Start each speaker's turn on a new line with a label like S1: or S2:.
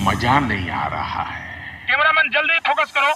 S1: मज़ा नहीं आ रहा है।
S2: कैमरामैन जल्दी फोकस करो।